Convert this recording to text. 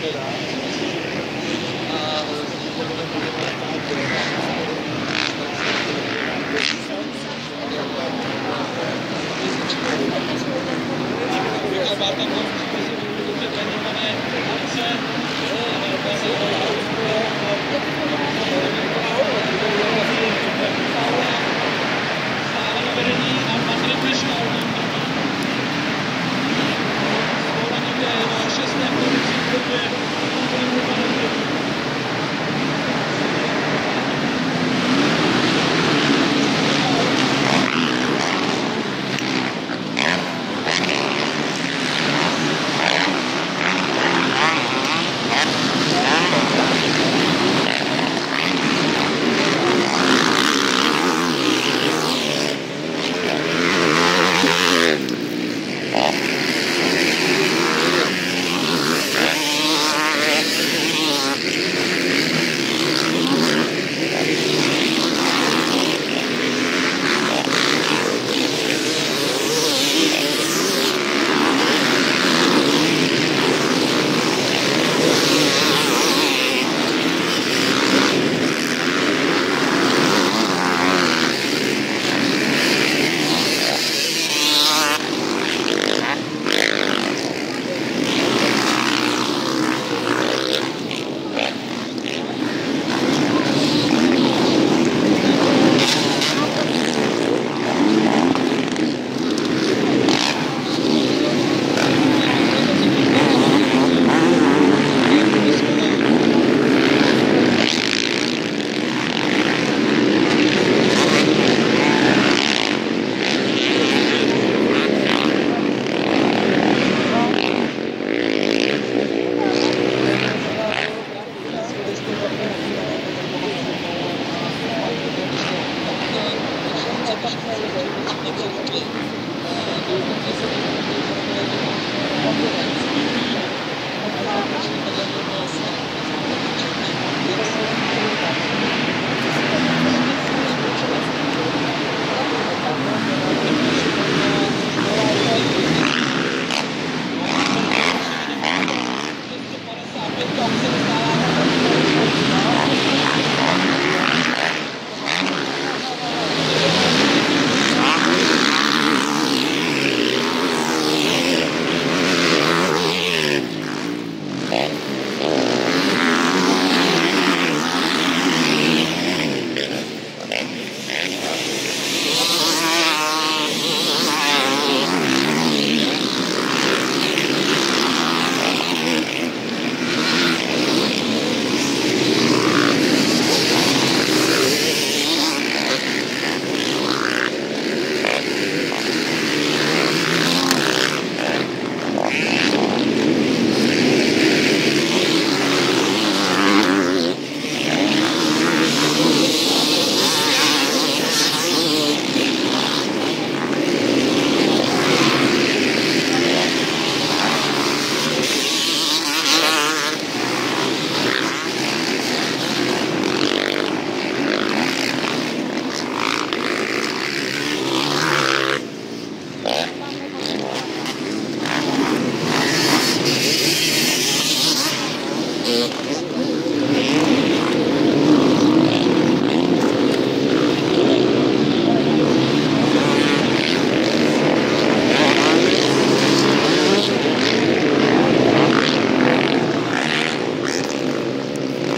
A... A... A... A... A... A... A... A... A... A... A... A... you. Thank you.